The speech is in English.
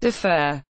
defer.